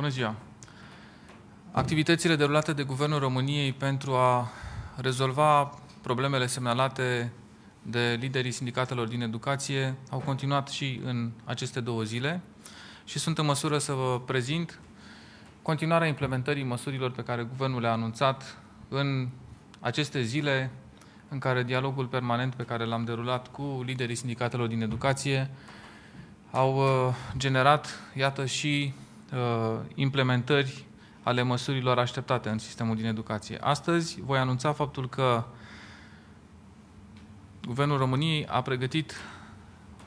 Bună ziua! Activitățile derulate de Guvernul României pentru a rezolva problemele semnalate de liderii sindicatelor din educație au continuat și în aceste două zile și sunt în măsură să vă prezint continuarea implementării măsurilor pe care Guvernul le-a anunțat în aceste zile în care dialogul permanent pe care l-am derulat cu liderii sindicatelor din educație au uh, generat, iată, și uh, implementări ale măsurilor așteptate în sistemul din educație. Astăzi voi anunța faptul că Guvernul României a pregătit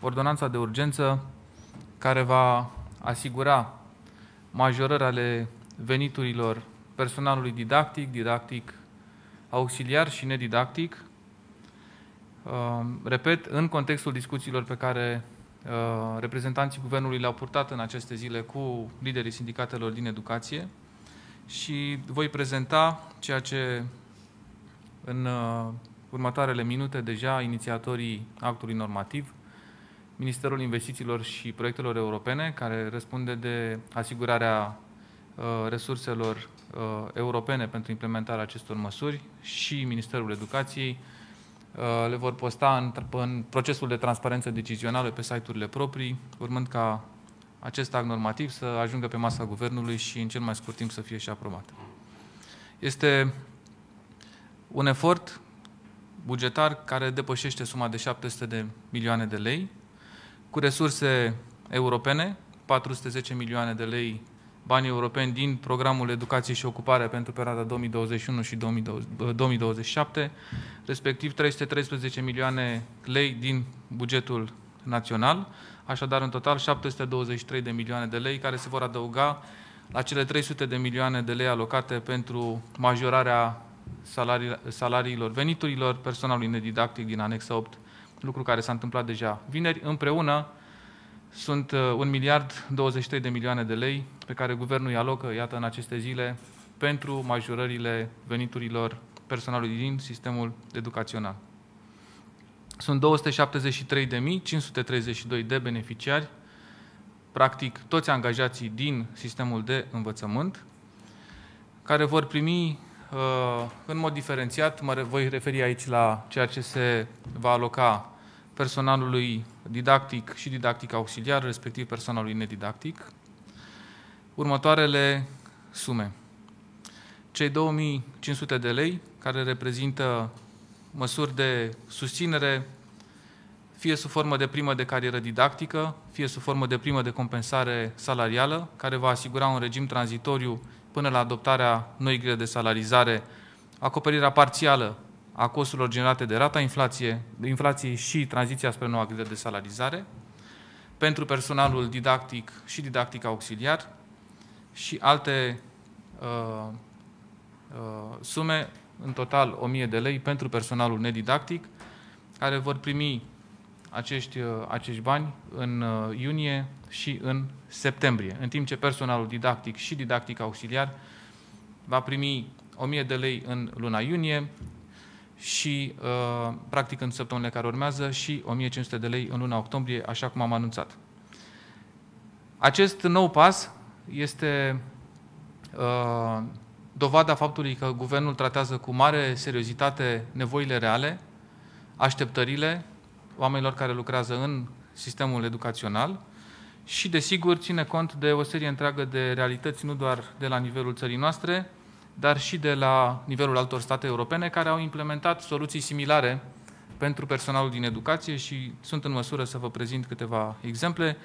ordonanța de urgență care va asigura majorări ale veniturilor personalului didactic, didactic auxiliar și nedidactic. Uh, repet, în contextul discuțiilor pe care uh, reprezentanții Guvernului le-au purtat în aceste zile cu liderii sindicatelor din educație și voi prezenta ceea ce în uh, următoarele minute deja inițiatorii actului normativ, Ministerul Investițiilor și Proiectelor Europene, care răspunde de asigurarea uh, resurselor uh, europene pentru implementarea acestor măsuri și Ministerul Educației uh, le vor posta în, în procesul de transparență decizională pe site-urile proprii, urmând ca acest act normativ să ajungă pe masa Guvernului și în cel mai scurt timp să fie și aprobat. Este un efort bugetar care depășește suma de 700 de milioane de lei, cu resurse europene, 410 milioane de lei bani europeni din programul Educație și Ocupare pentru perioada 2021 și 2027, respectiv 313 milioane lei din bugetul național, așadar în total 723 de milioane de lei care se vor adăuga la cele 300 de milioane de lei alocate pentru majorarea salarii, salariilor, veniturilor personalului nedidactic din anexa 8, lucru care s-a întâmplat deja vineri. Împreună sunt 1 uh, miliard 23 de milioane de lei pe care guvernul îi alocă, iată, în aceste zile, pentru majorările veniturilor personalului din sistemul educațional. Sunt 273.532 de beneficiari, practic toți angajații din sistemul de învățământ, care vor primi uh, în mod diferențiat, mă voi referi aici la ceea ce se va aloca personalului didactic și didactic auxiliar, respectiv personalului nedidactic, următoarele sume. Cei 2500 de lei, care reprezintă măsuri de susținere, fie sub formă de primă de carieră didactică, fie sub formă de primă de compensare salarială, care va asigura un regim tranzitoriu până la adoptarea noi grade de salarizare, acoperirea parțială a costurilor generate de rata inflație, de inflației și tranziția spre noua grilă de salarizare, pentru personalul didactic și didactic auxiliar și alte uh, uh, sume, în total 1000 de lei pentru personalul nedidactic, care vor primi acești, uh, acești bani în uh, iunie și în septembrie, în timp ce personalul didactic și didactic auxiliar va primi 1000 de lei în luna iunie și, uh, practic, în săptămânile care urmează și 1500 de lei în luna octombrie, așa cum am anunțat. Acest nou pas este uh, dovada faptului că guvernul tratează cu mare seriozitate nevoile reale, așteptările oamenilor care lucrează în sistemul educațional și, desigur, ține cont de o serie întreagă de realități, nu doar de la nivelul țării noastre, dar și de la nivelul altor state europene care au implementat soluții similare pentru personalul din educație și sunt în măsură să vă prezint câteva exemple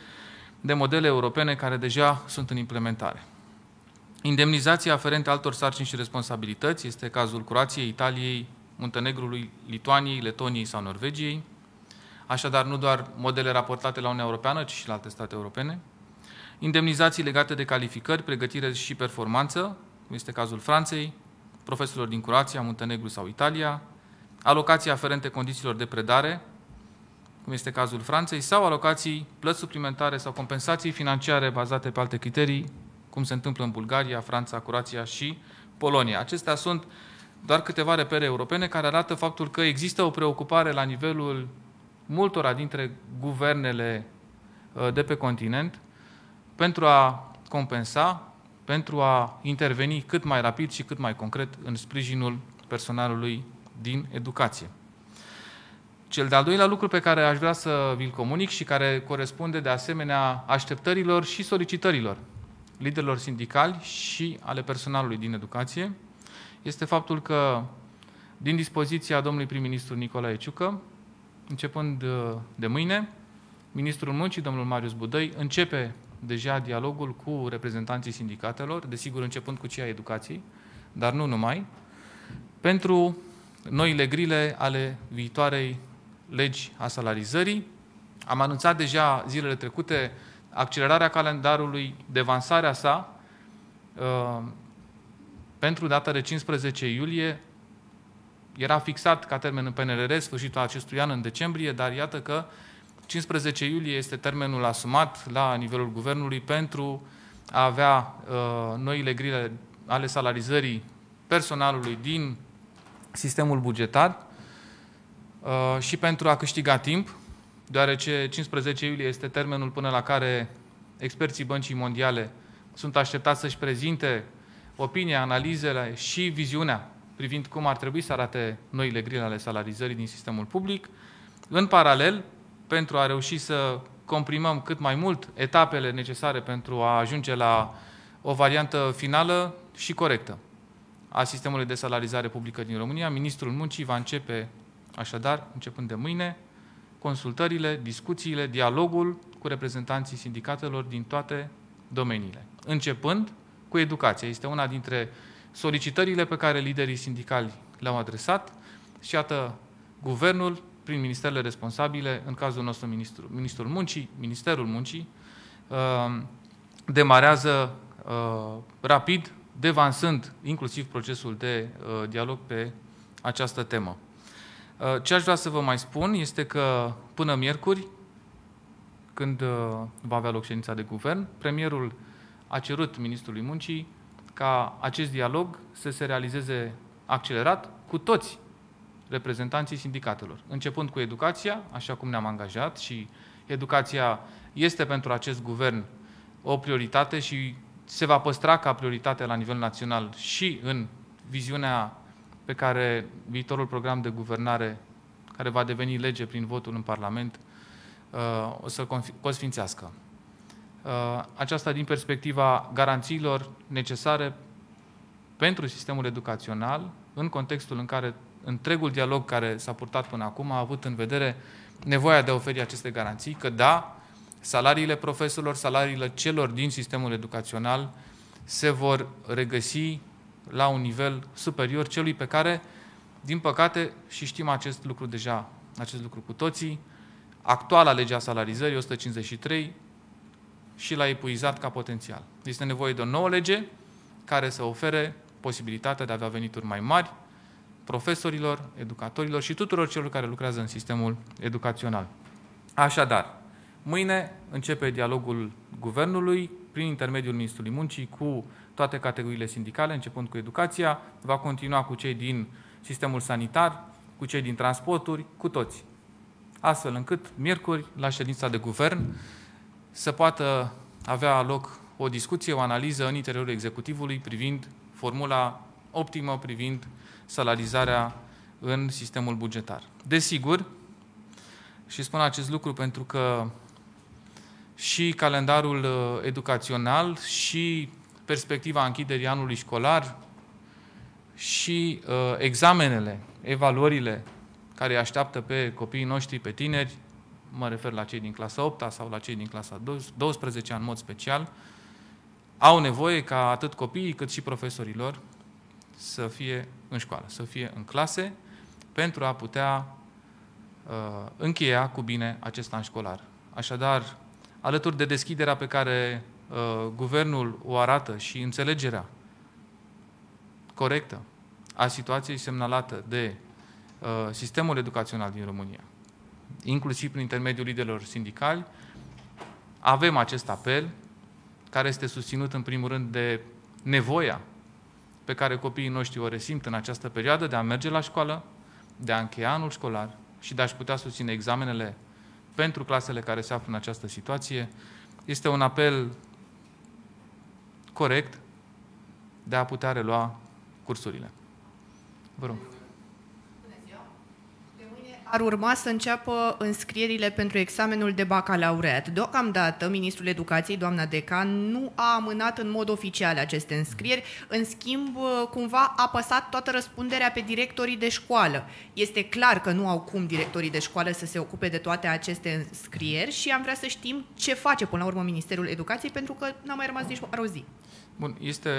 de modele europene care deja sunt în implementare. Indemnizația aferente altor sarcini și responsabilități este cazul Croației, Italiei, Muntenegrului, Lituaniei, Letoniei sau Norvegiei. Așadar, nu doar modele raportate la Uniunea Europeană, ci și la alte state europene. Indemnizații legate de calificări, pregătire și performanță, cum este cazul Franței, profesorilor din Croația, Muntenegru sau Italia, alocații aferente condițiilor de predare, cum este cazul Franței, sau alocații, plăți suplimentare sau compensații financiare bazate pe alte criterii, cum se întâmplă în Bulgaria, Franța, Croația și Polonia. Acestea sunt doar câteva repere europene care arată faptul că există o preocupare la nivelul multora dintre guvernele uh, de pe continent pentru a compensa pentru a interveni cât mai rapid și cât mai concret în sprijinul personalului din educație. Cel de-al doilea lucru pe care aș vrea să vi-l comunic și care corespunde de asemenea așteptărilor și solicitărilor liderilor sindicali și ale personalului din educație este faptul că din dispoziția domnului prim-ministru Nicolae Ciucă, începând uh, de mâine, ministrul muncii, domnul Marius Budăi, începe deja dialogul cu reprezentanții sindicatelor, desigur începând cu cei a educației, dar nu numai, pentru noile grile ale viitoarei legi a salarizării. Am anunțat deja zilele trecute accelerarea calendarului, devansarea sa uh, pentru data de 15 iulie. Era fixat ca termen în PNRR sfârșitul acestui an, în decembrie, dar iată că 15 iulie este termenul asumat la nivelul guvernului pentru a avea uh, noile grile ale salarizării personalului din sistemul bugetar uh, și pentru a câștiga timp, deoarece 15 iulie este termenul până la care experții Băncii Mondiale sunt așteptați să-și prezinte opinia, analizele și viziunea privind cum ar trebui să arate noile grile ale salarizării din sistemul public. În paralel, pentru a reuși să comprimăm cât mai mult etapele necesare pentru a ajunge la o variantă finală și corectă a sistemului de salarizare publică din România. Ministrul Muncii va începe, așadar, începând de mâine, consultările, discuțiile, dialogul cu reprezentanții sindicatelor din toate domeniile, începând cu educația. Este una dintre solicitările pe care liderii sindicali le-au adresat și iată, guvernul prin ministerele responsabile, în cazul nostru ministrul, ministrul muncii, Ministerul Muncii, uh, demarează uh, rapid, devansând inclusiv procesul de uh, dialog pe această temă. Ce aș vrea să vă mai spun este că până miercuri, când va avea loc ședința de guvern, premierul a cerut Ministrului Muncii ca acest dialog să se realizeze accelerat cu toți reprezentanții sindicatelor, începând cu educația, așa cum ne-am angajat și educația este pentru acest guvern o prioritate și se va păstra ca prioritate la nivel național și în viziunea pe care viitorul program de guvernare, care va deveni lege prin votul în Parlament, uh, o să consfințească. Uh, aceasta din perspectiva garanțiilor necesare pentru sistemul educațional, în contextul în care întregul dialog care s-a purtat până acum a avut în vedere nevoia de a oferi aceste garanții, că da, salariile profesorilor, salariile celor din sistemul educațional se vor regăsi la un nivel superior celui pe care, din păcate, și știm acest lucru deja, acest lucru cu toții, actuala legea salarizării 153 și l-a epuizat ca potențial. Este nevoie de o nouă lege care să ofere posibilitatea de a avea venituri mai mari, profesorilor, educatorilor și tuturor celor care lucrează în sistemul educațional. Așadar, mâine începe dialogul guvernului prin intermediul Ministrului Muncii cu toate categoriile sindicale, începând cu educația, va continua cu cei din sistemul sanitar, cu cei din transporturi, cu toți. Astfel încât, miercuri, la ședința de guvern, să poată avea loc o discuție, o analiză în interiorul executivului privind formula optimă, privind salarizarea în sistemul bugetar. Desigur, și spun acest lucru pentru că și calendarul uh, educațional și perspectiva închiderii anului școlar și uh, examenele, evaluările care îi așteaptă pe copiii noștri, pe tineri, mă refer la cei din clasa 8 sau la cei din clasa 12 în mod special, au nevoie ca atât copiii cât și profesorilor să fie în școală, să fie în clase, pentru a putea uh, încheia cu bine acest an școlar. Așadar, alături de deschiderea pe care uh, guvernul o arată și înțelegerea corectă a situației semnalată de uh, sistemul educațional din România, inclusiv prin intermediul liderilor sindicali, avem acest apel care este susținut în primul rând de nevoia pe care copiii noștri o resimt în această perioadă de a merge la școală, de a încheia anul școlar și de a-și putea susține examenele pentru clasele care se află în această situație. Este un apel corect, de a putea relua cursurile. Vă rog. Ar urma să înceapă înscrierile pentru examenul de bacalaureat. Deocamdată, Ministrul Educației, doamna Decan, nu a amânat în mod oficial aceste înscrieri. În schimb, cumva a păsat toată răspunderea pe directorii de școală. Este clar că nu au cum directorii de școală să se ocupe de toate aceste înscrieri și am vrea să știm ce face până la urmă Ministerul Educației, pentru că n-a mai rămas nici o zi. Bun, este,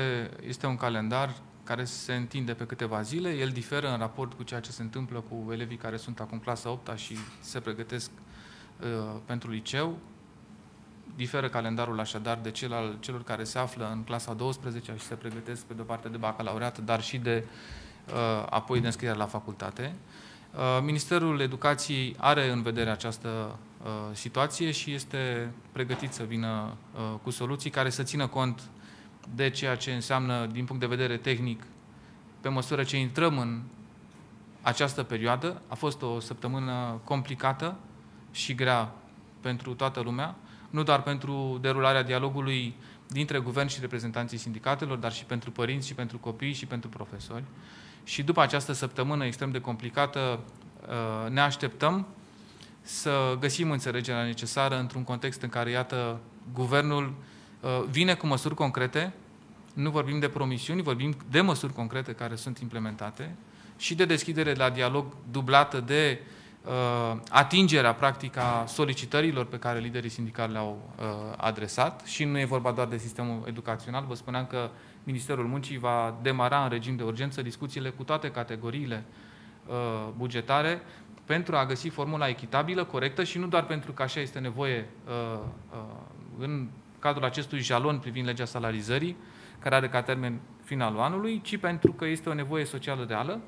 este un calendar care se întinde pe câteva zile. El diferă în raport cu ceea ce se întâmplă cu elevii care sunt acum clasa 8 și se pregătesc uh, pentru liceu. Diferă calendarul așadar de cel al celor care se află în clasa 12 și se pregătesc pe de o parte de bacalaureat, dar și de uh, apoi de înscriere la facultate. Uh, Ministerul Educației are în vedere această uh, situație și este pregătit să vină uh, cu soluții care să țină cont de ceea ce înseamnă din punct de vedere tehnic pe măsură ce intrăm în această perioadă. A fost o săptămână complicată și grea pentru toată lumea, nu doar pentru derularea dialogului dintre guvern și reprezentanții sindicatelor, dar și pentru părinți, și pentru copii, și pentru profesori. Și după această săptămână extrem de complicată, uh, ne așteptăm să găsim înțelegerea necesară într-un context în care, iată, guvernul Uh, vine cu măsuri concrete, nu vorbim de promisiuni, vorbim de măsuri concrete care sunt implementate și de deschidere la dialog dublată de uh, atingerea practică a solicitărilor pe care liderii sindicali le-au uh, adresat și nu e vorba doar de sistemul educațional. Vă spuneam că Ministerul Muncii va demara în regim de urgență discuțiile cu toate categoriile uh, bugetare pentru a găsi formula echitabilă, corectă și nu doar pentru că așa este nevoie uh, uh, în cadrul acestui jalon privind legea salarizării, care are ca termen finalul anului, ci pentru că este o nevoie socială reală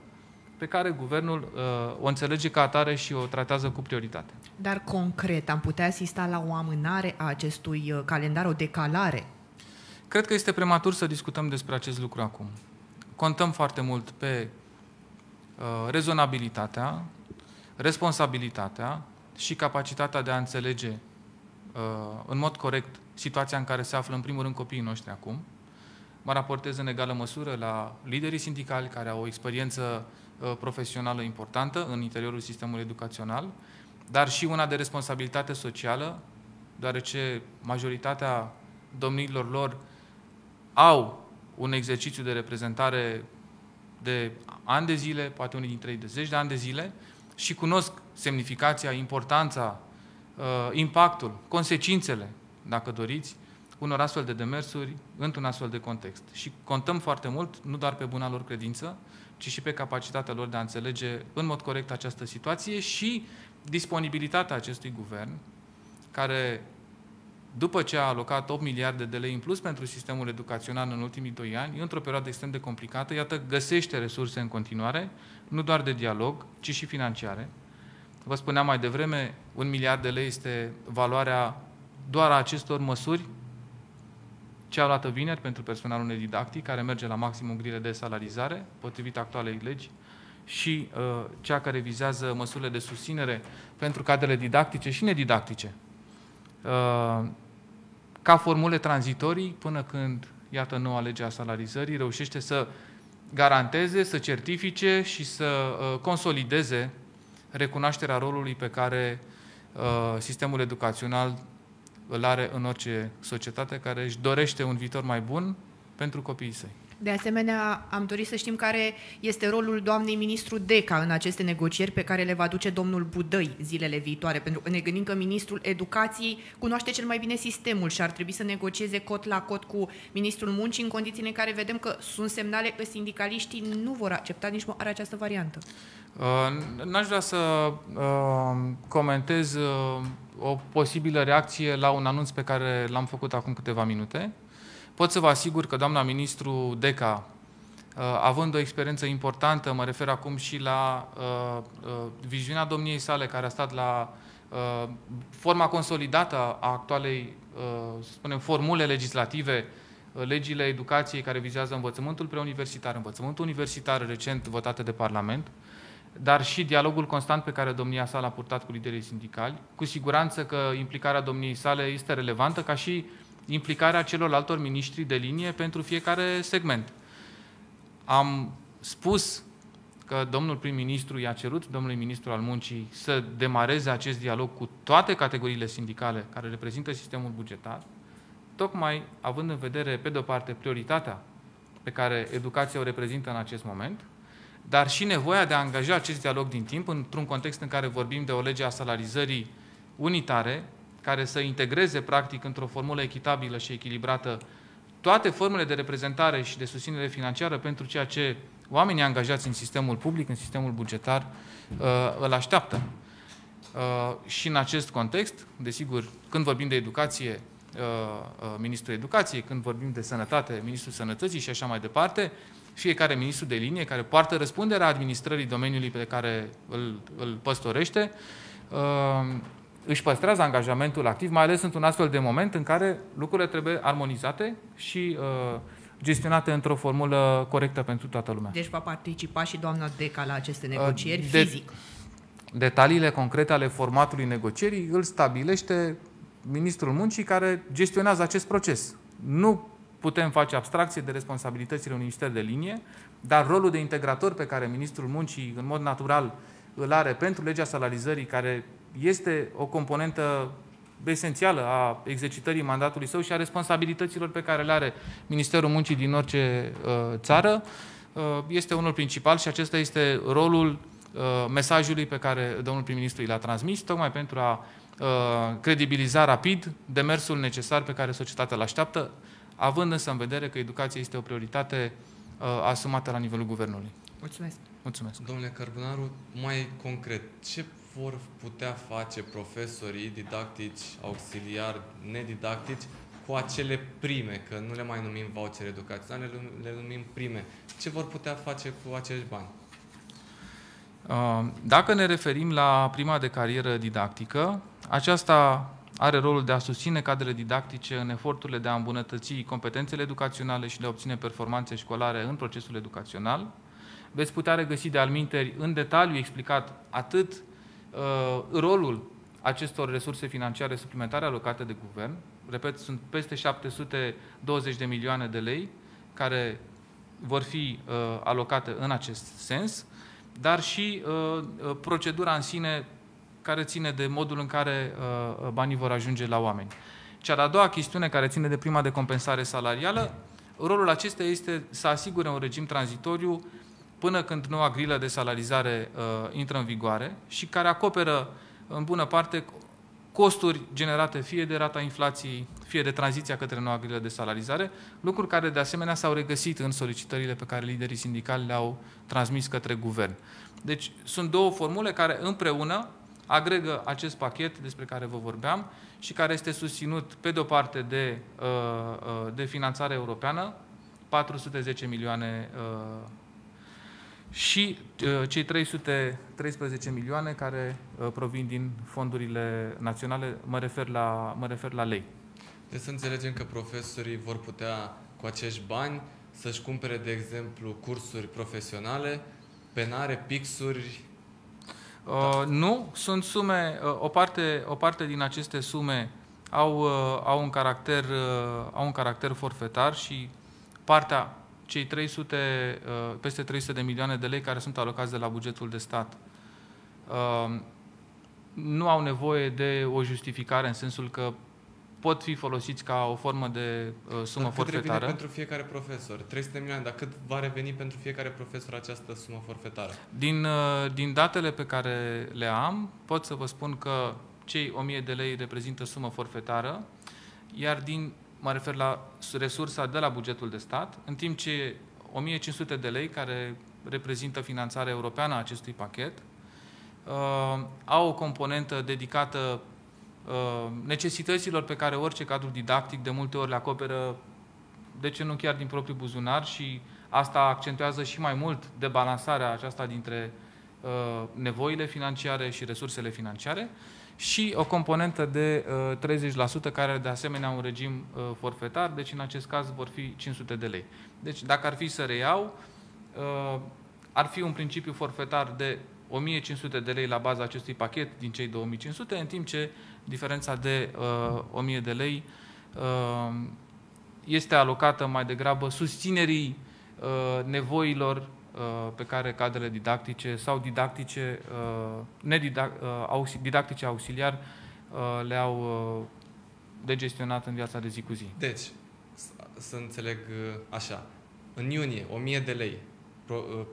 pe care guvernul uh, o înțelege ca atare și o tratează cu prioritate. Dar concret, am putea asista la o amânare a acestui uh, calendar, o decalare? Cred că este prematur să discutăm despre acest lucru acum. Contăm foarte mult pe uh, rezonabilitatea, responsabilitatea și capacitatea de a înțelege uh, în mod corect situația în care se află în primul rând copiii noștri acum. Mă raportez în egală măsură la liderii sindicali care au o experiență uh, profesională importantă în interiorul sistemului educațional, dar și una de responsabilitate socială, deoarece majoritatea domnilor lor au un exercițiu de reprezentare de ani de zile, poate unii dintre ei de zeci de ani de zile, și cunosc semnificația, importanța, uh, impactul, consecințele dacă doriți, unor astfel de demersuri într-un astfel de context. Și contăm foarte mult, nu doar pe buna lor credință, ci și pe capacitatea lor de a înțelege în mod corect această situație și disponibilitatea acestui guvern, care, după ce a alocat 8 miliarde de lei în plus pentru sistemul educațional în ultimii doi ani, într-o perioadă extrem de complicată, iată, găsește resurse în continuare, nu doar de dialog, ci și financiare. Vă spuneam mai devreme, un miliard de lei este valoarea doar a acestor măsuri, cea luată vineri pentru personalul nedidactic, care merge la maximum grile de salarizare, potrivit actualei legi, și uh, cea care vizează măsurile de susținere pentru cadrele didactice și nedidactice, uh, ca formule tranzitorii până când, iată, noua lege a salarizării reușește să garanteze, să certifice și să uh, consolideze recunoașterea rolului pe care uh, sistemul educațional îl are în orice societate care își dorește un viitor mai bun pentru copiii săi. De asemenea, am dorit să știm care este rolul doamnei ministru Deca în aceste negocieri pe care le va duce domnul Budăi zilele viitoare, pentru că ne gândim că ministrul educației cunoaște cel mai bine sistemul și ar trebui să negocieze cot la cot cu ministrul muncii în condițiile în care vedem că sunt semnale că sindicaliștii nu vor accepta nici măcar această variantă. Uh, n-aș vrea să uh, comentez uh, o posibilă reacție la un anunț pe care l-am făcut acum câteva minute. Pot să vă asigur că doamna ministru Deca, uh, având o experiență importantă, mă refer acum și la uh, uh, viziunea domniei sale, care a stat la uh, forma consolidată a actualei, uh, să spunem, formule legislative, uh, legile educației care vizează învățământul preuniversitar, învățământul universitar recent votate de Parlament, dar și dialogul constant pe care domnia sa l-a purtat cu liderii sindicali. Cu siguranță că implicarea domniei sale este relevantă, ca și implicarea celorlaltor miniștri de linie pentru fiecare segment. am spus că domnul prim-ministru i-a cerut domnului ministru al muncii să demareze acest dialog cu toate categoriile sindicale care reprezintă sistemul bugetar, tocmai având în vedere, pe de-o parte, prioritatea pe care educația o reprezintă în acest moment, dar și nevoia de a angaja acest dialog din timp într-un context în care vorbim de o lege a salarizării unitare, care să integreze, practic, într-o formulă echitabilă și echilibrată toate formele de reprezentare și de susținere financiară pentru ceea ce oamenii angajați în sistemul public, în sistemul bugetar, uh, îl așteaptă. Uh, și în acest context, desigur, când vorbim de educație, uh, Ministrul Educației, când vorbim de sănătate, Ministrul Sănătății și așa mai departe, fiecare ministru de linie care poartă răspunderea administrării domeniului pe care îl, îl păstorește, își păstrează angajamentul activ, mai ales într-un astfel de moment în care lucrurile trebuie armonizate și uh, gestionate într-o formulă corectă pentru toată lumea. Deci va participa și doamna Deca la aceste uh, negocieri de, fizic. Detaliile concrete ale formatului negocierii îl stabilește Ministrul Muncii care gestionează acest proces. Nu putem face abstracție de responsabilitățile unui minister de linie, dar rolul de integrator pe care Ministrul Muncii, în mod natural, îl are pentru legea salarizării, care este o componentă esențială a exercitării mandatului său și a responsabilităților pe care le are Ministerul Muncii din orice uh, țară, uh, este unul principal și acesta este rolul uh, mesajului pe care domnul prim-ministru l-a transmis, tocmai pentru a uh, credibiliza rapid demersul necesar pe care societatea îl așteaptă, având însă în vedere că educația este o prioritate uh, asumată la nivelul guvernului. Mulțumesc! Mulțumesc! Domnule Cărbunaru, mai concret, ce vor putea face profesorii didactici, auxiliari, nedidactici cu acele prime, că nu le mai numim voucher educaționale, le numim prime. Ce vor putea face cu acești bani? Uh, dacă ne referim la prima de carieră didactică, aceasta are rolul de a susține cadrele didactice în eforturile de a îmbunătăți competențele educaționale și de a obține performanțe școlare în procesul educațional. Veți putea regăsi de alminteri în detaliu explicat atât uh, rolul acestor resurse financiare suplimentare alocate de guvern. Repet, sunt peste 720 de milioane de lei care vor fi uh, alocate în acest sens, dar și uh, uh procedura în sine care ține de modul în care uh, banii vor ajunge la oameni. Cea de-a doua chestiune care ține de prima de compensare salarială, rolul acesta este să asigure un regim tranzitoriu până când noua grilă de salarizare uh, intră în vigoare și care acoperă în bună parte costuri generate fie de rata inflației, fie de tranziția către noua grilă de salarizare, lucruri care de asemenea s-au regăsit în solicitările pe care liderii sindicali le-au transmis către guvern. Deci sunt două formule care împreună agregă acest pachet despre care vă vorbeam și care este susținut pe de-o parte de, uh, uh, de finanțare europeană, 410 milioane uh, și uh, cei 313 milioane care uh, provin din fondurile naționale, mă refer la, mă refer la lei. Deci să înțelegem că profesorii vor putea cu acești bani să-și cumpere, de exemplu, cursuri profesionale, penare, pixuri? Uh, nu, sunt sume, uh, o, parte, o parte din aceste sume au, uh, au, un caracter, uh, au un caracter forfetar și partea cei 300, uh, peste 300 de milioane de lei care sunt alocați de la bugetul de stat uh, nu au nevoie de o justificare în sensul că pot fi folosiți ca o formă de uh, sumă dar cât forfetară. pentru fiecare profesor? 300 de milioane, dar cât va reveni pentru fiecare profesor această sumă forfetară? Din, uh, din datele pe care le am, pot să vă spun că cei 1000 de lei reprezintă sumă forfetară, iar din mă refer la resursa de la bugetul de stat, în timp ce 1500 de lei, care reprezintă finanțarea europeană a acestui pachet, uh, au o componentă dedicată uh, necesităților pe care orice cadru didactic de multe ori le acoperă, de ce nu chiar din propriul buzunar și asta accentuează și mai mult debalansarea aceasta dintre uh, nevoile financiare și resursele financiare și o componentă de uh, 30% care are de asemenea un regim uh, forfetar, deci în acest caz vor fi 500 de lei. Deci dacă ar fi să reiau, uh, ar fi un principiu forfetar de 1500 de lei la baza acestui pachet din cei 2500, în timp ce diferența de uh, 1000 de lei uh, este alocată mai degrabă susținerii uh, nevoilor uh, pe care cadrele didactice sau didactice, nedidac, didactice auxiliar le-au de gestionat în viața de zi cu zi. Deci, să înțeleg așa, în iunie, 1000 de lei,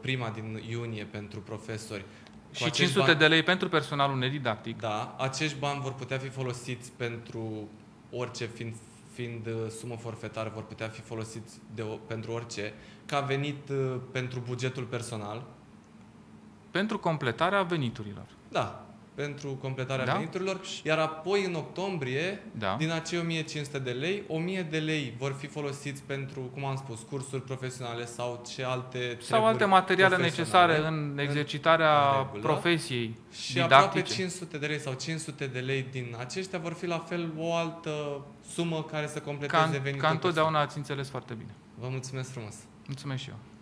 prima din iunie pentru profesori, și 500 bani, de lei pentru personalul nedidactic. Da, acești bani vor putea fi folosiți pentru orice, fiind, fiind uh, sumă forfetară, vor putea fi folosiți de, pentru orice, ca venit uh, pentru bugetul personal. Pentru completarea veniturilor. Da, pentru completarea da? veniturilor, iar apoi în octombrie, da. din acei 1500 de lei, 1000 de lei vor fi folosiți pentru, cum am spus, cursuri profesionale sau ce alte Sau alte materiale necesare în exercitarea în profesiei Și didactice. aproape 500 de lei sau 500 de lei din aceștia vor fi la fel o altă sumă care să completeze ca, venitul. Ca întotdeauna ați înțeles foarte bine. Vă mulțumesc frumos! Mulțumesc și eu!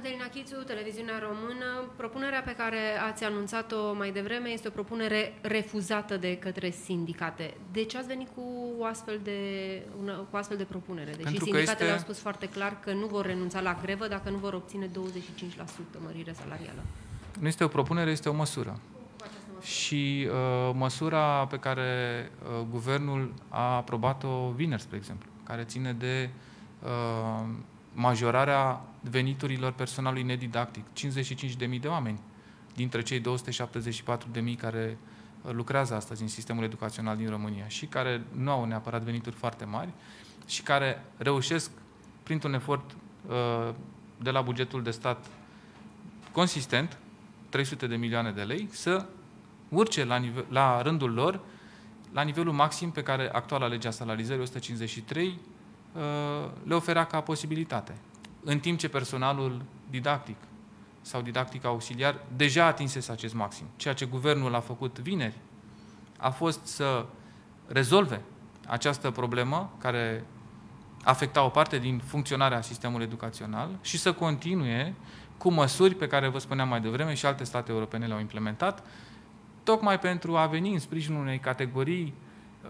Mădălina Chițu, Televiziunea Română, propunerea pe care ați anunțat-o mai devreme este o propunere refuzată de către sindicate. De ce ați venit cu o astfel de, una, cu astfel de propunere? Deși Pentru sindicatele este... au spus foarte clar că nu vor renunța la grevă dacă nu vor obține 25% mărire salarială. Nu este o propunere, este o măsură. Și uh, măsura pe care uh, guvernul a aprobat-o vineri, spre exemplu, care ține de uh, majorarea veniturilor personalului nedidactic. 55.000 de oameni dintre cei 274.000 care uh, lucrează astăzi în sistemul educațional din România și care nu au neapărat venituri foarte mari și care reușesc, printr-un efort uh, de la bugetul de stat consistent, 300 de milioane de lei, să urce la, nivel, la rândul lor la nivelul maxim pe care actuala legea salarizării 153 Uh, le oferea ca posibilitate. În timp ce personalul didactic sau didactic auxiliar deja atinsese acest maxim. Ceea ce guvernul a făcut vineri a fost să rezolve această problemă care afecta o parte din funcționarea sistemului educațional și să continue cu măsuri pe care vă spuneam mai devreme și alte state europene le-au implementat, tocmai pentru a veni în sprijinul unei categorii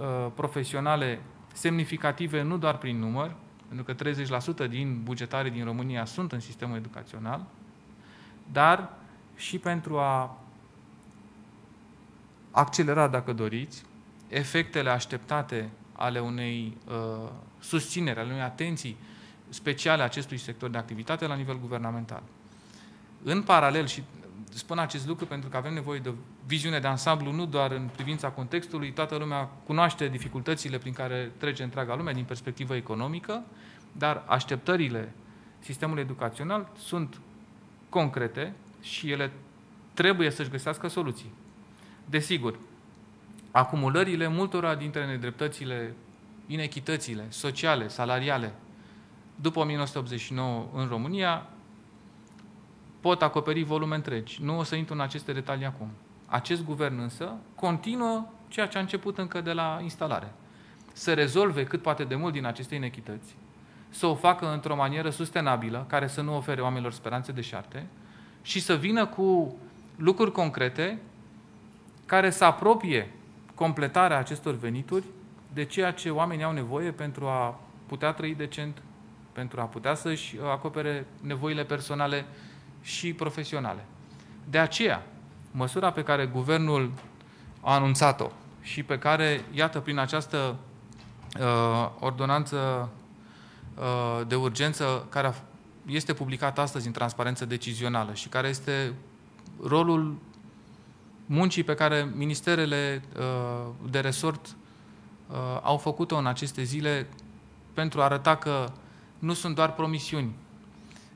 uh, profesionale semnificative nu doar prin număr, pentru că 30% din bugetarii din România sunt în sistemul educațional, dar și pentru a accelera, dacă doriți, efectele așteptate ale unei uh, susțineri, ale unei atenții speciale acestui sector de activitate la nivel guvernamental. În paralel, și spun acest lucru pentru că avem nevoie de o viziune de ansamblu, nu doar în privința contextului, toată lumea cunoaște dificultățile prin care trece întreaga lume din perspectivă economică, dar așteptările sistemului educațional sunt concrete și ele trebuie să-și găsească soluții. Desigur, acumulările multora dintre nedreptățile, inechitățile sociale, salariale, după 1989 în România, pot acoperi volume întregi. Nu o să intru în aceste detalii acum. Acest guvern însă continuă ceea ce a început încă de la instalare. Să rezolve cât poate de mult din aceste inechități, să o facă într-o manieră sustenabilă, care să nu ofere oamenilor speranțe de șarte, și să vină cu lucruri concrete care să apropie completarea acestor venituri de ceea ce oamenii au nevoie pentru a putea trăi decent, pentru a putea să-și acopere nevoile personale și profesionale. De aceea, măsura pe care guvernul a anunțat-o și pe care, iată, prin această uh, ordonanță uh, de urgență care este publicată astăzi în transparență decizională și care este rolul muncii pe care ministerele uh, de resort uh, au făcut-o în aceste zile pentru a arăta că nu sunt doar promisiuni,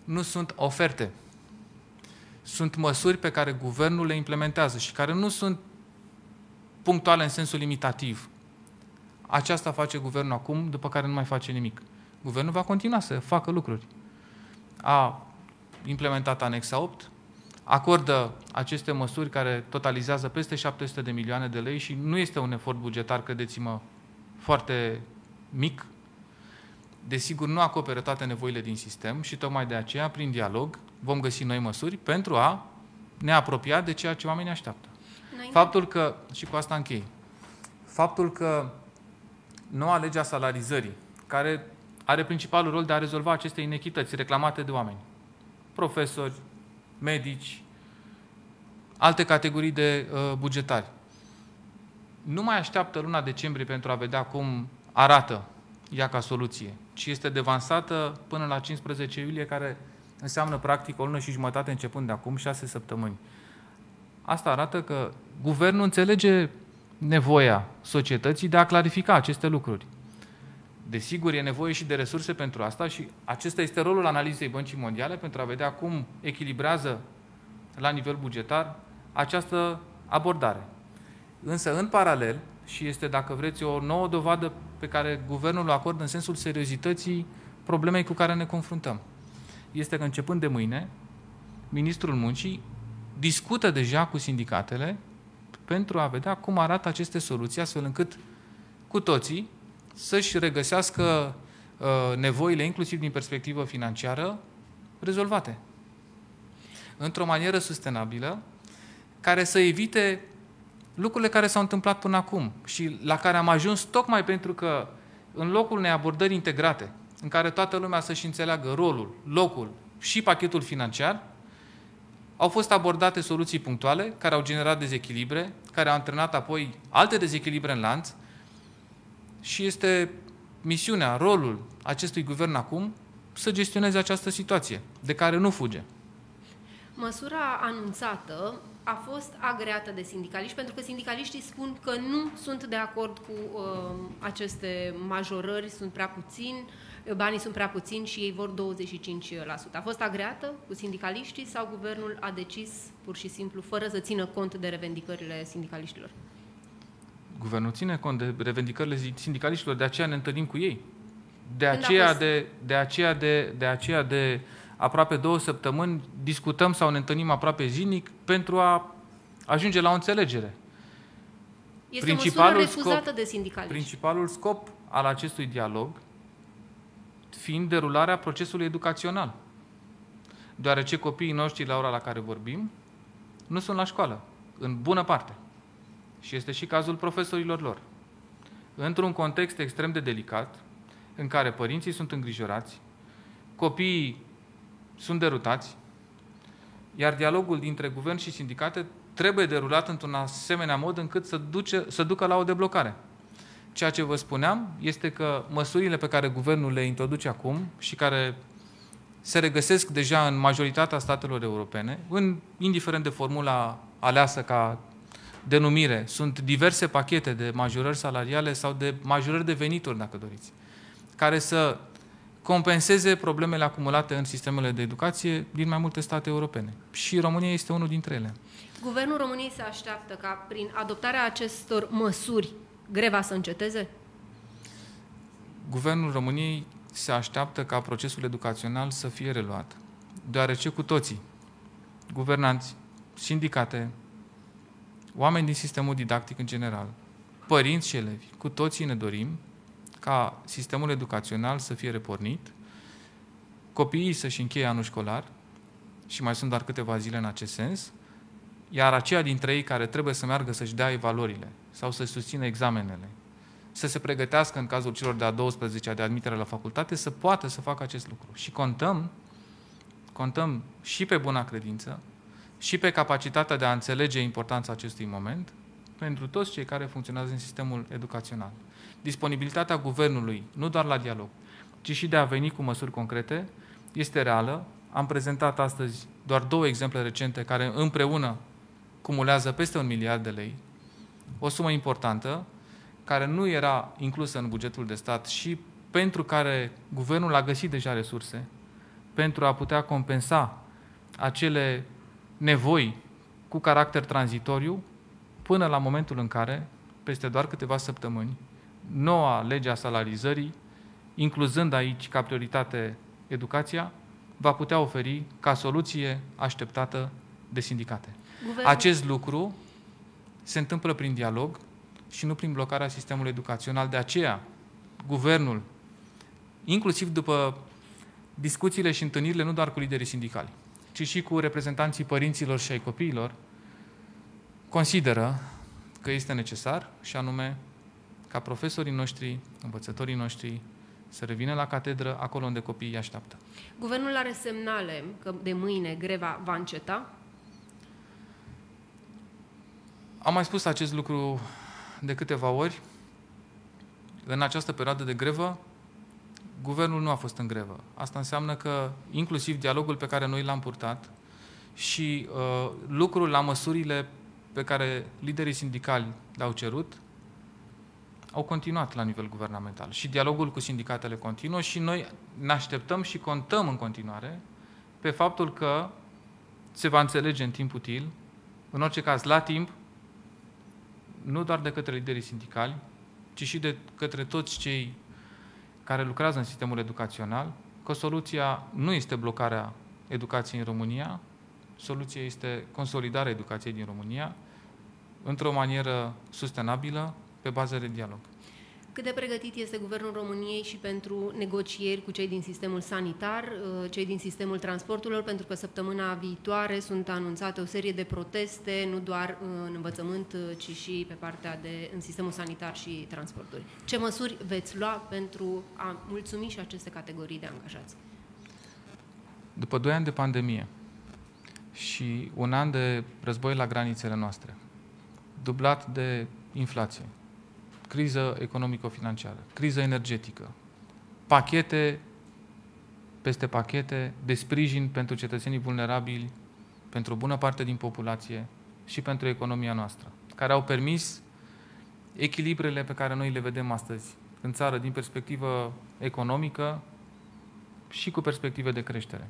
nu sunt oferte, sunt măsuri pe care guvernul le implementează și care nu sunt punctuale în sensul limitativ. Aceasta face guvernul acum, după care nu mai face nimic. Guvernul va continua să facă lucruri. A implementat anexa 8, acordă aceste măsuri care totalizează peste 700 de milioane de lei și nu este un efort bugetar, credeți-mă, foarte mic. Desigur, nu acoperă toate nevoile din sistem și tocmai de aceea, prin dialog, vom găsi noi măsuri pentru a ne apropia de ceea ce oamenii așteaptă. Noi faptul că, și cu asta închei, faptul că noua legea salarizării, care are principalul rol de a rezolva aceste inechități reclamate de oameni. Profesori, medici, alte categorii de uh, bugetari. Nu mai așteaptă luna decembrie pentru a vedea cum arată ea ca soluție, ci este devansată până la 15 iulie, care înseamnă practic o lună și jumătate începând de acum, șase săptămâni. Asta arată că guvernul înțelege nevoia societății de a clarifica aceste lucruri. Desigur, e nevoie și de resurse pentru asta și acesta este rolul analizei Băncii Mondiale pentru a vedea cum echilibrează la nivel bugetar această abordare. Însă, în paralel, și este, dacă vreți, o nouă dovadă pe care guvernul o acordă în sensul seriozității problemei cu care ne confruntăm, este că începând de mâine, Ministrul Muncii discută deja cu sindicatele pentru a vedea cum arată aceste soluții, astfel încât cu toții să-și regăsească uh, nevoile, inclusiv din perspectivă financiară, rezolvate. Într-o manieră sustenabilă, care să evite lucrurile care s-au întâmplat până acum și la care am ajuns tocmai pentru că în locul unei abordări integrate, în care toată lumea să-și înțeleagă rolul, locul și pachetul financiar, au fost abordate soluții punctuale care au generat dezechilibre, care au antrenat apoi alte dezechilibre în lanț și este misiunea, rolul acestui guvern acum să gestioneze această situație, de care nu fuge. Măsura anunțată a fost agreată de sindicaliști, pentru că sindicaliștii spun că nu sunt de acord cu uh, aceste majorări, sunt prea puțini, banii sunt prea puțini și ei vor 25%. A fost agreată cu sindicaliștii sau guvernul a decis pur și simplu, fără să țină cont de revendicările sindicaliștilor? Guvernul ține cont de revendicările sindicaliștilor, de aceea ne întâlnim cu ei. De aceea, fost... de, de aceea de, de aceea de aproape două săptămâni discutăm sau ne întâlnim aproape zilnic pentru a ajunge la o înțelegere. Este principalul o refuzată scop, de sindicaliști. Principalul scop al acestui dialog fiind derularea procesului educațional. Deoarece copiii noștri, la ora la care vorbim, nu sunt la școală, în bună parte. Și este și cazul profesorilor lor. Într-un context extrem de delicat, în care părinții sunt îngrijorați, copiii sunt derutați, iar dialogul dintre guvern și sindicate trebuie derulat într-un asemenea mod încât să, duce, să ducă la o deblocare. Ceea ce vă spuneam este că măsurile pe care guvernul le introduce acum și care se regăsesc deja în majoritatea statelor europene, în, indiferent de formula aleasă ca denumire, sunt diverse pachete de majorări salariale sau de majorări de venituri, dacă doriți, care să compenseze problemele acumulate în sistemele de educație din mai multe state europene. Și România este unul dintre ele. Guvernul României se așteaptă ca prin adoptarea acestor măsuri greva să înceteze? Guvernul României se așteaptă ca procesul educațional să fie reluat, deoarece cu toții, guvernanți, sindicate, oameni din sistemul didactic în general, părinți și elevi, cu toții ne dorim ca sistemul educațional să fie repornit, copiii să-și încheie anul școlar, și mai sunt doar câteva zile în acest sens, iar aceia dintre ei care trebuie să meargă să-și dea evaluările sau să susțină examenele, să se pregătească în cazul celor de a 12-a de admitere la facultate, să poată să facă acest lucru. Și contăm, contăm și pe buna credință, și pe capacitatea de a înțelege importanța acestui moment pentru toți cei care funcționează în sistemul educațional. Disponibilitatea guvernului, nu doar la dialog, ci și de a veni cu măsuri concrete, este reală. Am prezentat astăzi doar două exemple recente care împreună cumulează peste un miliard de lei, o sumă importantă, care nu era inclusă în bugetul de stat și pentru care guvernul a găsit deja resurse pentru a putea compensa acele nevoi cu caracter tranzitoriu până la momentul în care, peste doar câteva săptămâni, noua lege a salarizării, incluzând aici ca prioritate educația, va putea oferi ca soluție așteptată de sindicate. Guvernul... Acest lucru se întâmplă prin dialog și nu prin blocarea sistemului educațional. De aceea, guvernul, inclusiv după discuțiile și întâlnirile nu doar cu liderii sindicali, ci și cu reprezentanții părinților și ai copiilor, consideră că este necesar și anume ca profesorii noștri, învățătorii noștri, să revină la catedră acolo unde copiii îi așteaptă. Guvernul are semnale că de mâine greva va înceta? Am mai spus acest lucru de câteva ori. În această perioadă de grevă, guvernul nu a fost în grevă. Asta înseamnă că inclusiv dialogul pe care noi l-am purtat și uh, lucrul la măsurile pe care liderii sindicali le-au cerut, au continuat la nivel guvernamental. Și dialogul cu sindicatele continuă și noi ne așteptăm și contăm în continuare pe faptul că se va înțelege în timp util, în orice caz la timp, nu doar de către liderii sindicali, ci și de către toți cei care lucrează în sistemul educațional, că soluția nu este blocarea educației în România, soluția este consolidarea educației din România într-o manieră sustenabilă, pe bază de dialog. Cât de pregătit este Guvernul României și pentru negocieri cu cei din sistemul sanitar, uh, cei din sistemul transporturilor, pentru că săptămâna viitoare sunt anunțate o serie de proteste, nu doar în învățământ, uh, ci și pe partea de în sistemul sanitar și transporturi. Ce măsuri veți lua pentru a mulțumi și aceste categorii de angajați? După doi ani de pandemie și un an de război la granițele noastre, dublat de inflație, criză economico-financiară, criză energetică, pachete peste pachete de sprijin pentru cetățenii vulnerabili, pentru o bună parte din populație și pentru economia noastră, care au permis echilibrele pe care noi le vedem astăzi în țară din perspectivă economică și cu perspective de creștere.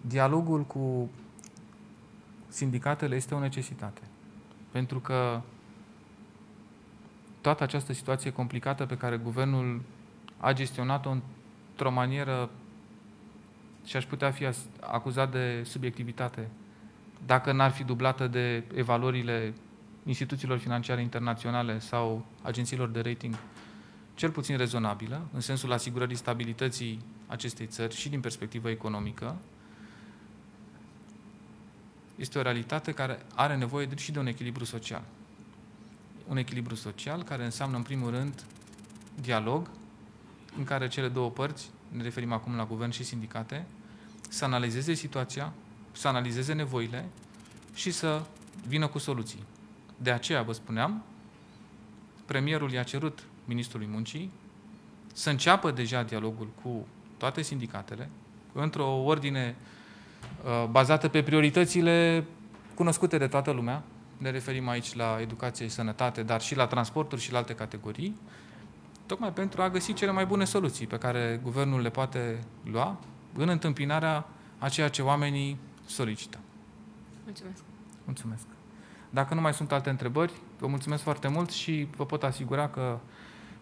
Dialogul cu sindicatele este o necesitate, pentru că toată această situație complicată pe care guvernul a gestionat-o într-o manieră și aș putea fi acuzat de subiectivitate dacă n-ar fi dublată de evaluările instituțiilor financiare internaționale sau agențiilor de rating cel puțin rezonabilă, în sensul asigurării stabilității acestei țări și din perspectivă economică, este o realitate care are nevoie și de un echilibru social un echilibru social care înseamnă, în primul rând, dialog, în care cele două părți, ne referim acum la guvern și sindicate, să analizeze situația, să analizeze nevoile și să vină cu soluții. De aceea, vă spuneam, premierul i-a cerut ministrului muncii să înceapă deja dialogul cu toate sindicatele, într-o ordine uh, bazată pe prioritățile cunoscute de toată lumea, ne referim aici la educație și sănătate, dar și la transporturi și la alte categorii, tocmai pentru a găsi cele mai bune soluții pe care guvernul le poate lua în întâmpinarea a ceea ce oamenii solicită. Mulțumesc. Mulțumesc. Dacă nu mai sunt alte întrebări, vă mulțumesc foarte mult și vă pot asigura că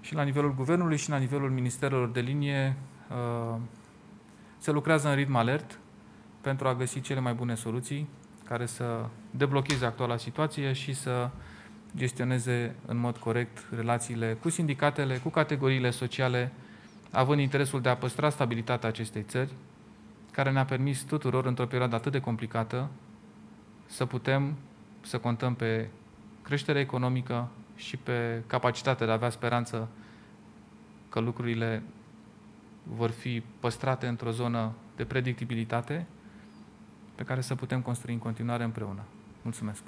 și la nivelul guvernului și la nivelul ministerelor de linie uh, se lucrează în ritm alert pentru a găsi cele mai bune soluții care să deblocheze actuala situație și să gestioneze în mod corect relațiile cu sindicatele, cu categoriile sociale, având interesul de a păstra stabilitatea acestei țări, care ne-a permis tuturor, într-o perioadă atât de complicată, să putem să contăm pe creștere economică și pe capacitatea de a avea speranță că lucrurile vor fi păstrate într-o zonă de predictibilitate pe care să putem construi în continuare împreună. Mulțumesc!